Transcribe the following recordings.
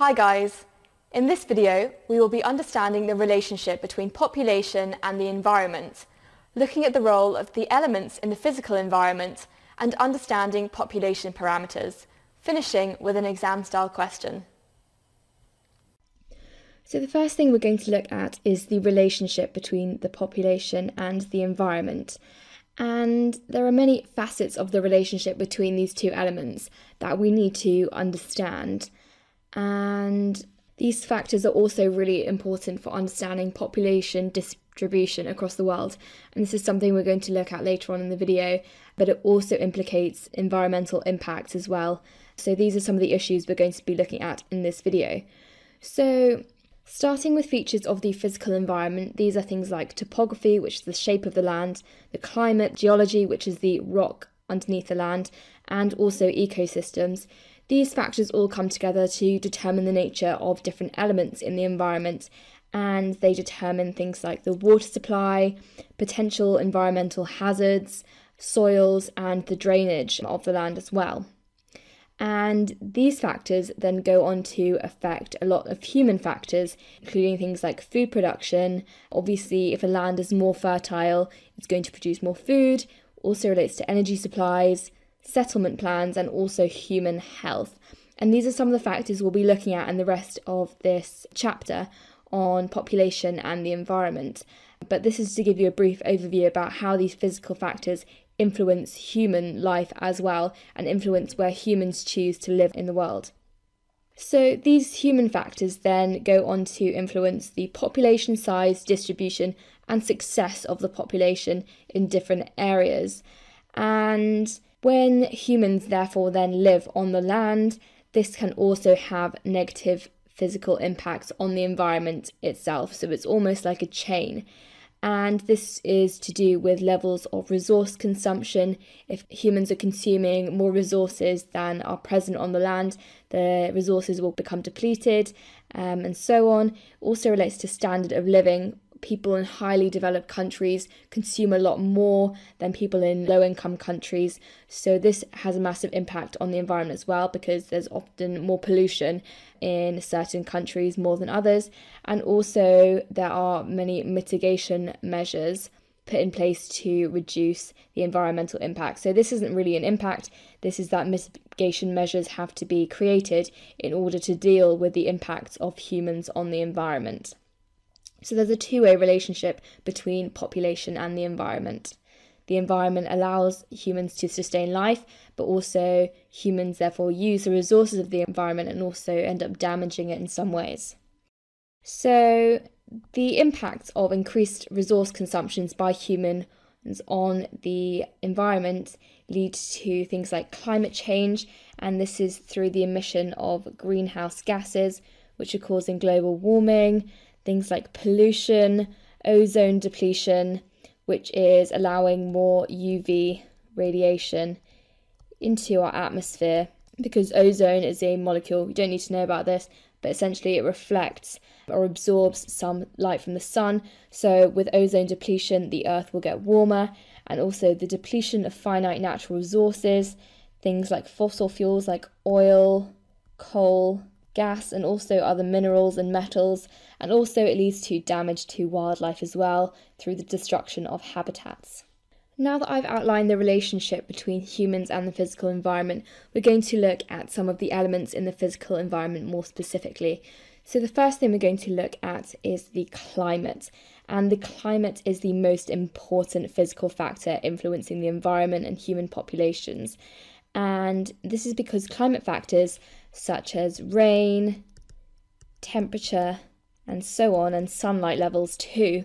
Hi guys! In this video, we will be understanding the relationship between population and the environment, looking at the role of the elements in the physical environment and understanding population parameters, finishing with an exam-style question. So the first thing we're going to look at is the relationship between the population and the environment. And there are many facets of the relationship between these two elements that we need to understand. And these factors are also really important for understanding population distribution across the world. And this is something we're going to look at later on in the video, but it also implicates environmental impacts as well. So these are some of the issues we're going to be looking at in this video. So Starting with features of the physical environment, these are things like topography, which is the shape of the land, the climate, geology, which is the rock underneath the land, and also ecosystems. These factors all come together to determine the nature of different elements in the environment, and they determine things like the water supply, potential environmental hazards, soils, and the drainage of the land as well. And these factors then go on to affect a lot of human factors, including things like food production. Obviously, if a land is more fertile, it's going to produce more food, also relates to energy supplies, settlement plans, and also human health. And these are some of the factors we'll be looking at in the rest of this chapter on population and the environment. But this is to give you a brief overview about how these physical factors influence human life as well and influence where humans choose to live in the world. So, these human factors then go on to influence the population size, distribution, and success of the population in different areas. And when humans therefore then live on the land, this can also have negative physical impacts on the environment itself. So, it's almost like a chain and this is to do with levels of resource consumption. If humans are consuming more resources than are present on the land, the resources will become depleted, um, and so on. Also relates to standard of living people in highly developed countries consume a lot more than people in low income countries. So, this has a massive impact on the environment as well because there's often more pollution in certain countries more than others. And also, there are many mitigation measures put in place to reduce the environmental impact. So, this isn't really an impact, this is that mitigation measures have to be created in order to deal with the impacts of humans on the environment. So there's a two way relationship between population and the environment. The environment allows humans to sustain life, but also humans therefore use the resources of the environment and also end up damaging it in some ways. So, the impact of increased resource consumptions by humans on the environment leads to things like climate change, and this is through the emission of greenhouse gases, which are causing global warming, things like pollution, ozone depletion, which is allowing more UV radiation into our atmosphere because ozone is a molecule, you don't need to know about this, but essentially it reflects or absorbs some light from the sun. So, with ozone depletion, the earth will get warmer, and also the depletion of finite natural resources, things like fossil fuels like oil, coal, gas, and also other minerals and metals, and also it leads to damage to wildlife as well through the destruction of habitats. Now that I've outlined the relationship between humans and the physical environment, we're going to look at some of the elements in the physical environment more specifically. So, the first thing we're going to look at is the climate. And the climate is the most important physical factor influencing the environment and human populations. And this is because climate factors such as rain, temperature, and so on, and sunlight levels too.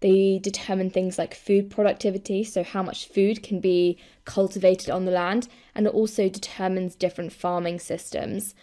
They determine things like food productivity, so how much food can be cultivated on the land, and it also determines different farming systems.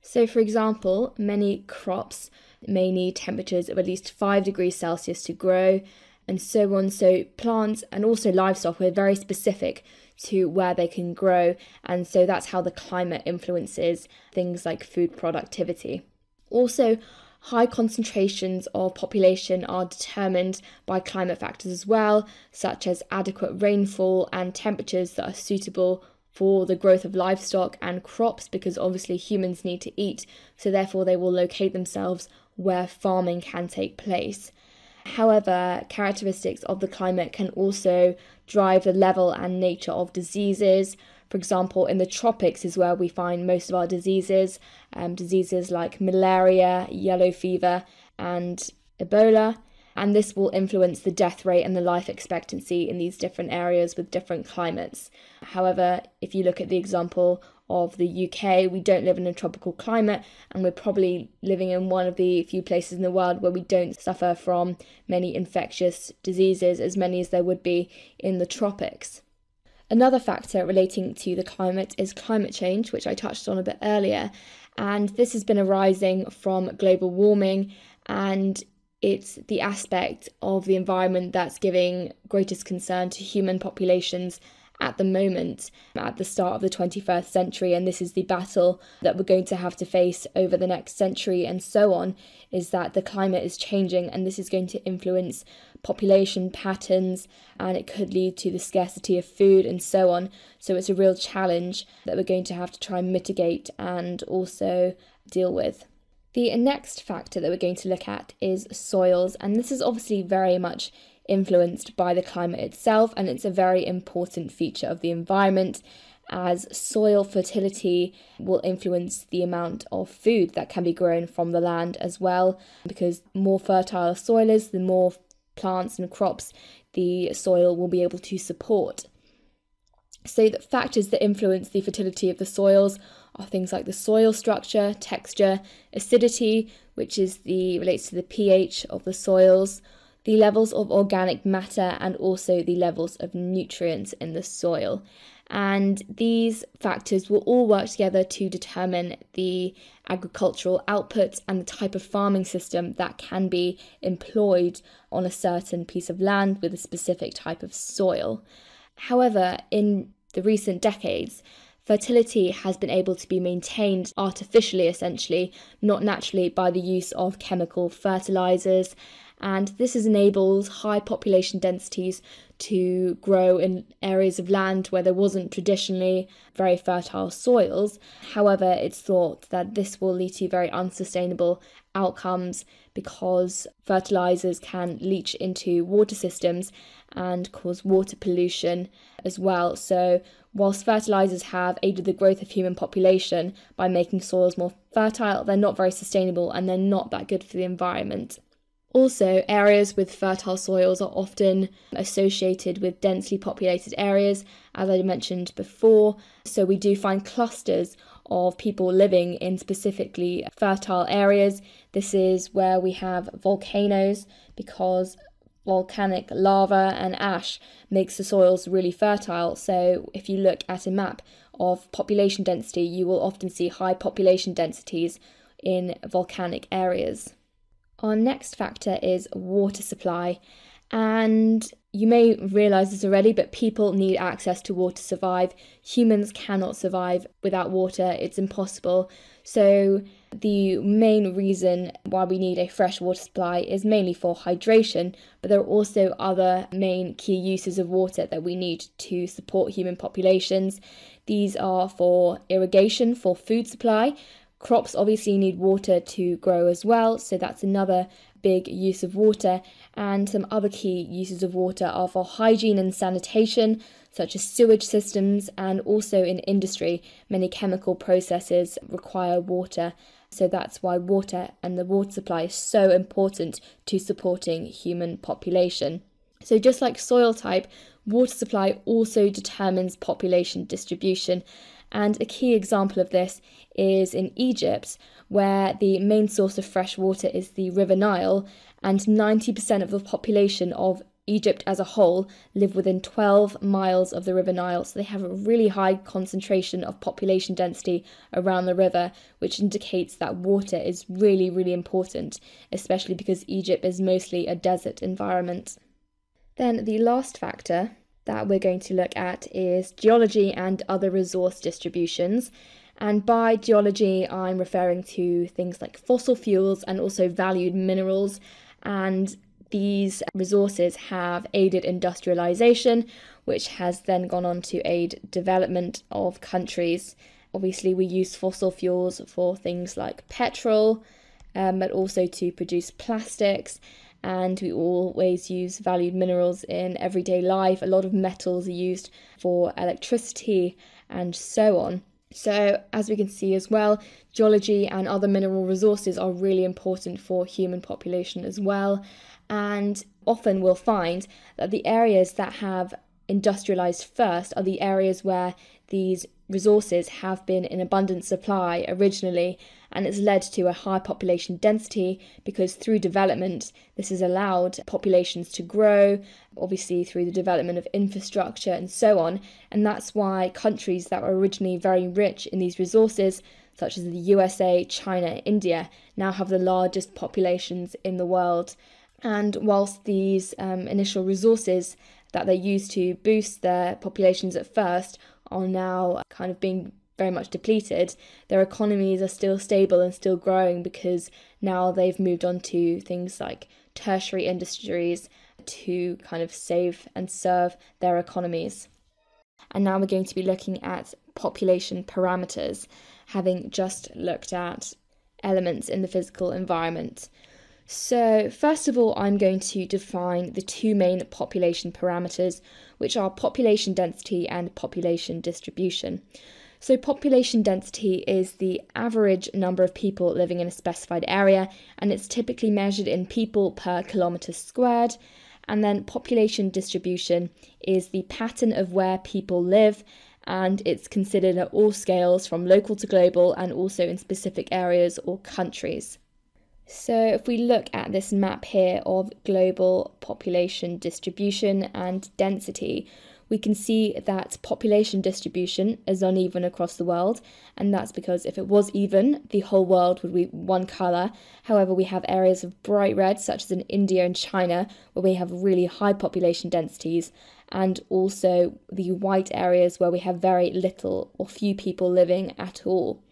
So, for example, many crops may need temperatures of at least 5 degrees Celsius to grow, and so on. So, plants and also livestock are very specific to where they can grow, and so that's how the climate influences things like food productivity. Also, high concentrations of population are determined by climate factors as well, such as adequate rainfall and temperatures that are suitable for the growth of livestock and crops because obviously humans need to eat, so therefore they will locate themselves where farming can take place. However, characteristics of the climate can also drive the level and nature of diseases. For example, in the tropics is where we find most of our diseases, um, diseases like malaria, yellow fever, and Ebola. And this will influence the death rate and the life expectancy in these different areas with different climates. However, if you look at the example of the UK, we don't live in a tropical climate, and we're probably living in one of the few places in the world where we don't suffer from many infectious diseases, as many as there would be in the tropics. Another factor relating to the climate is climate change, which I touched on a bit earlier, and this has been arising from global warming and it's the aspect of the environment that's giving greatest concern to human populations at the moment at the start of the 21st century. And this is the battle that we're going to have to face over the next century and so on is that the climate is changing and this is going to influence population patterns and it could lead to the scarcity of food and so on. So it's a real challenge that we're going to have to try and mitigate and also deal with the next factor that we're going to look at is soils, and this is obviously very much influenced by the climate itself, and it's a very important feature of the environment as soil fertility will influence the amount of food that can be grown from the land as well. Because more fertile soil is, the more plants and crops the soil will be able to support. So, the factors that influence the fertility of the soils are things like the soil structure, texture, acidity, which is the relates to the pH of the soils, the levels of organic matter and also the levels of nutrients in the soil. And these factors will all work together to determine the agricultural output and the type of farming system that can be employed on a certain piece of land with a specific type of soil. However, in the recent decades, fertility has been able to be maintained artificially, essentially, not naturally, by the use of chemical fertilizers and this has enabled high population densities to grow in areas of land where there wasn't traditionally very fertile soils. However, it's thought that this will lead to very unsustainable outcomes because fertilizers can leach into water systems and cause water pollution as well. So, whilst fertilizers have aided the growth of human population by making soils more fertile, they're not very sustainable and they're not that good for the environment. Also, areas with fertile soils are often associated with densely populated areas, as I mentioned before. So, we do find clusters of people living in specifically fertile areas. This is where we have volcanoes because volcanic lava and ash makes the soils really fertile. So, if you look at a map of population density, you will often see high population densities in volcanic areas. Our next factor is water supply. And you may realize this already, but people need access to water to survive. Humans cannot survive without water, it's impossible. So, the main reason why we need a fresh water supply is mainly for hydration, but there are also other main key uses of water that we need to support human populations. These are for irrigation, for food supply, Crops obviously need water to grow as well, so that's another big use of water. And some other key uses of water are for hygiene and sanitation, such as sewage systems, and also in industry, many chemical processes require water. So that's why water and the water supply is so important to supporting human population. So, just like soil type, water supply also determines population distribution. And a key example of this is in Egypt, where the main source of fresh water is the River Nile, and 90% of the population of Egypt as a whole live within 12 miles of the River Nile, so they have a really high concentration of population density around the river, which indicates that water is really, really important, especially because Egypt is mostly a desert environment. Then the last factor that we're going to look at is geology and other resource distributions. And by geology, I'm referring to things like fossil fuels and also valued minerals. And these resources have aided industrialization, which has then gone on to aid development of countries. Obviously, we use fossil fuels for things like petrol, um, but also to produce plastics. And we always use valued minerals in everyday life. A lot of metals are used for electricity and so on. So, as we can see as well, geology and other mineral resources are really important for human population as well. And often we'll find that the areas that have industrialized first are the areas where these resources have been in abundant supply originally, and it's led to a high population density because through development, this has allowed populations to grow, obviously through the development of infrastructure and so on. And that's why countries that were originally very rich in these resources, such as the USA, China, India, now have the largest populations in the world. And whilst these um, initial resources that they used to boost their populations at first are now kind of being very much depleted, their economies are still stable and still growing because now they've moved on to things like tertiary industries to kind of save and serve their economies. And now we're going to be looking at population parameters, having just looked at elements in the physical environment. So, first of all, I'm going to define the two main population parameters, which are population density and population distribution. So, population density is the average number of people living in a specified area, and it's typically measured in people per kilometre squared. And then, population distribution is the pattern of where people live, and it's considered at all scales from local to global and also in specific areas or countries. So, if we look at this map here of global population distribution and density, we can see that population distribution is uneven across the world, and that's because if it was even, the whole world would be one colour. However, we have areas of bright red, such as in India and China, where we have really high population densities, and also the white areas where we have very little or few people living at all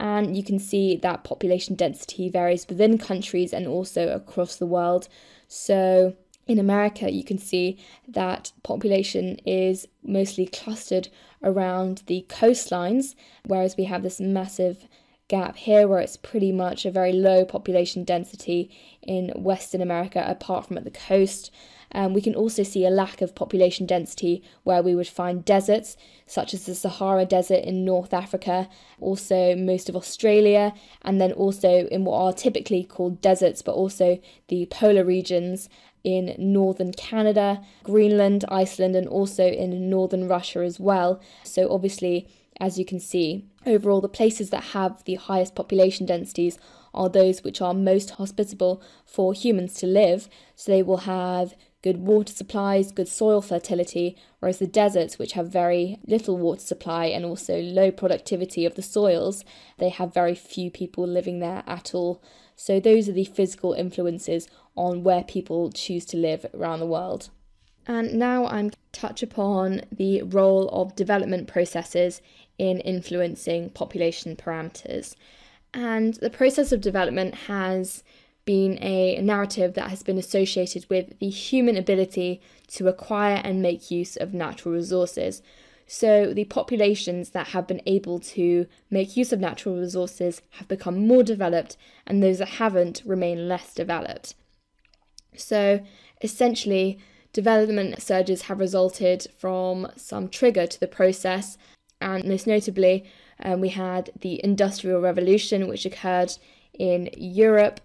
and you can see that population density varies within countries and also across the world. So in America, you can see that population is mostly clustered around the coastlines, whereas we have this massive gap here where it's pretty much a very low population density in Western America, apart from at the coast. Um, we can also see a lack of population density where we would find deserts, such as the Sahara Desert in North Africa, also most of Australia, and then also in what are typically called deserts, but also the polar regions in northern Canada, Greenland, Iceland, and also in northern Russia as well. So, obviously, as you can see, overall, the places that have the highest population densities are those which are most hospitable for humans to live. So, they will have good water supplies, good soil fertility, whereas the deserts, which have very little water supply and also low productivity of the soils, they have very few people living there at all. So, those are the physical influences on where people choose to live around the world. And now I'm touch upon the role of development processes in influencing population parameters. And the process of development has been a narrative that has been associated with the human ability to acquire and make use of natural resources. So, the populations that have been able to make use of natural resources have become more developed, and those that haven't remain less developed. So, essentially, development surges have resulted from some trigger to the process, and most notably, um, we had the Industrial Revolution, which occurred in Europe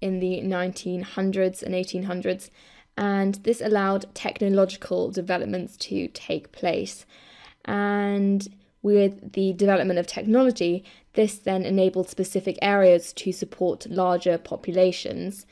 in the 1900s and 1800s, and this allowed technological developments to take place. And with the development of technology, this then enabled specific areas to support larger populations.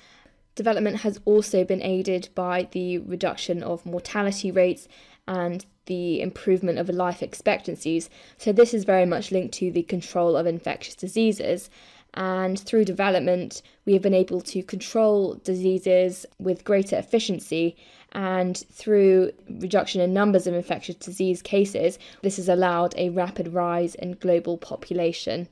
Development has also been aided by the reduction of mortality rates and the improvement of life expectancies. So, this is very much linked to the control of infectious diseases and through development, we have been able to control diseases with greater efficiency. And through reduction in numbers of infectious disease cases, this has allowed a rapid rise in global population.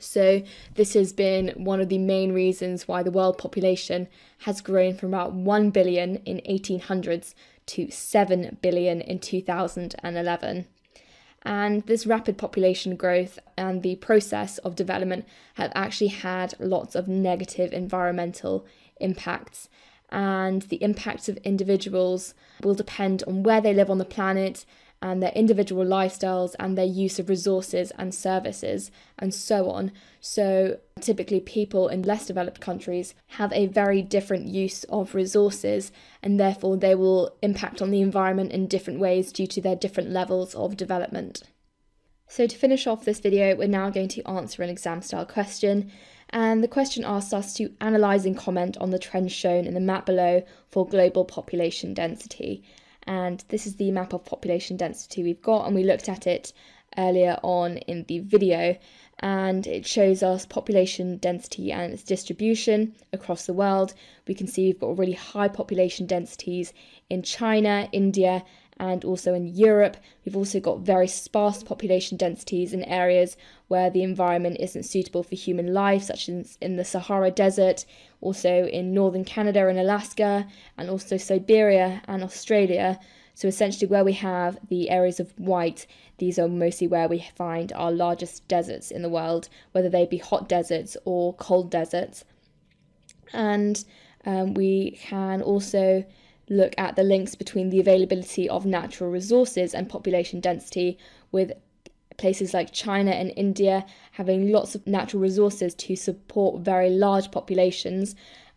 So, this has been one of the main reasons why the world population has grown from about 1 billion in 1800s to 7 billion in 2011. And this rapid population growth and the process of development have actually had lots of negative environmental impacts. And the impacts of individuals will depend on where they live on the planet and their individual lifestyles and their use of resources and services and so on. So, typically, people in less developed countries have a very different use of resources, and therefore, they will impact on the environment in different ways due to their different levels of development. So, to finish off this video, we're now going to answer an exam style question. And the question asks us to analyse and comment on the trends shown in the map below for global population density and this is the map of population density we've got and we looked at it earlier on in the video and it shows us population density and its distribution across the world. We can see we've got really high population densities in China, India, and also in Europe. We've also got very sparse population densities in areas where the environment isn't suitable for human life, such as in the Sahara Desert, also in northern Canada and Alaska, and also Siberia and Australia. So essentially, where we have the areas of white, these are mostly where we find our largest deserts in the world, whether they be hot deserts or cold deserts. And um, we can also look at the links between the availability of natural resources and population density, with places like China and India having lots of natural resources to support very large populations,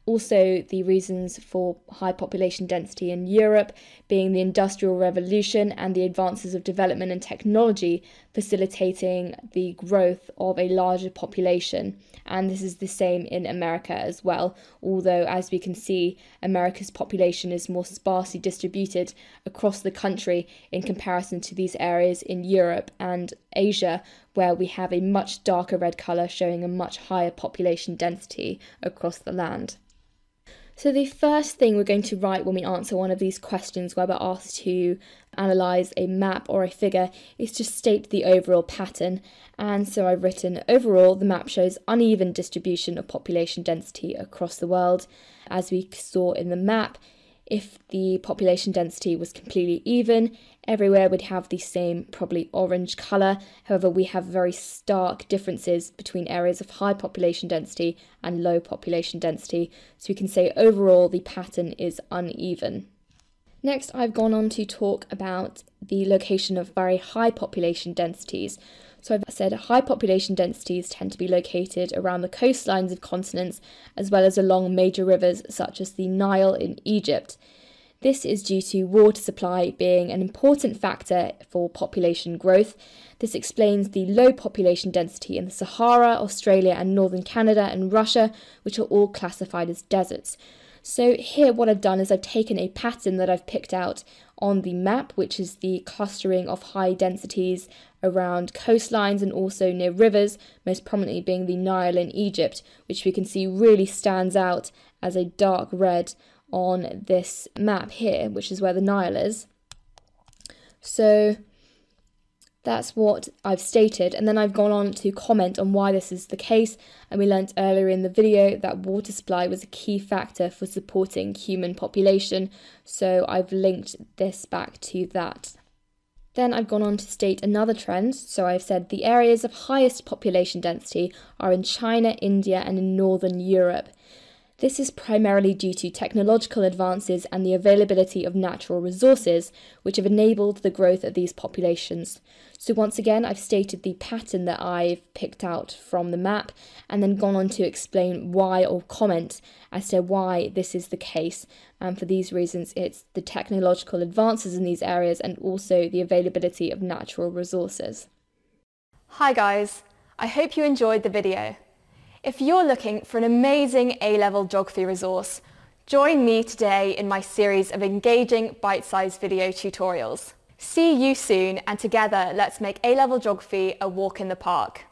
also, the reasons for high population density in Europe being the Industrial Revolution and the advances of development and technology facilitating the growth of a larger population. And this is the same in America as well, although, as we can see, America's population is more sparsely distributed across the country in comparison to these areas in Europe and Asia, where we have a much darker red colour showing a much higher population density across the land. So, the first thing we're going to write when we answer one of these questions where we're asked to analyse a map or a figure is to state the overall pattern. And so I've written overall, the map shows uneven distribution of population density across the world. As we saw in the map, if the population density was completely even, everywhere would have the same, probably orange colour. However, we have very stark differences between areas of high population density and low population density. So we can say overall the pattern is uneven. Next, I've gone on to talk about the location of very high population densities. So I've said high population densities tend to be located around the coastlines of continents as well as along major rivers such as the Nile in Egypt. This is due to water supply being an important factor for population growth. This explains the low population density in the Sahara, Australia, and northern Canada and Russia, which are all classified as deserts. So here what I've done is I've taken a pattern that I've picked out on the map, which is the clustering of high densities around coastlines and also near rivers, most prominently being the Nile in Egypt, which we can see really stands out as a dark red on this map here, which is where the Nile is. So that's what I've stated, and then I've gone on to comment on why this is the case. And we learnt earlier in the video that water supply was a key factor for supporting human population, so I've linked this back to that. Then I've gone on to state another trend. So I've said the areas of highest population density are in China, India, and in Northern Europe. This is primarily due to technological advances and the availability of natural resources, which have enabled the growth of these populations. So, once again, I've stated the pattern that I've picked out from the map and then gone on to explain why or comment as to why this is the case. And for these reasons, it's the technological advances in these areas and also the availability of natural resources. Hi, guys. I hope you enjoyed the video. If you're looking for an amazing A-level geography resource, join me today in my series of engaging bite-sized video tutorials. See you soon and together let's make A-level geography a walk in the park.